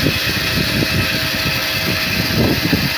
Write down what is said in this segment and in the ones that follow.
Thank you.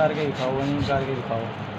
निकाल के दिखाओ वही निकाल दिखाओ।